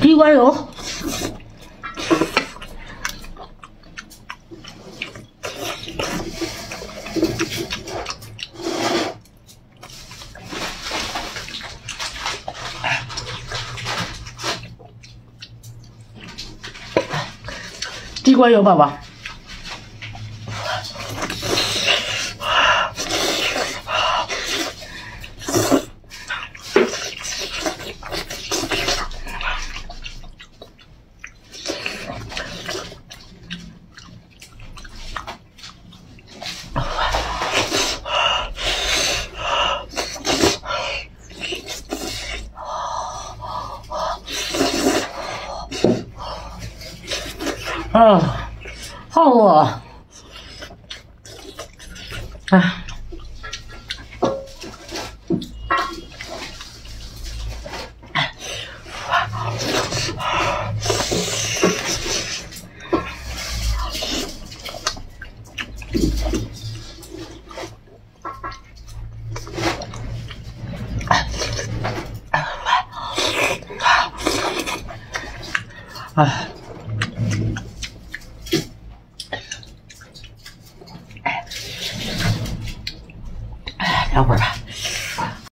地瓜油。地瓜有，宝宝。啊，好饿！哎，哎。待会儿吧。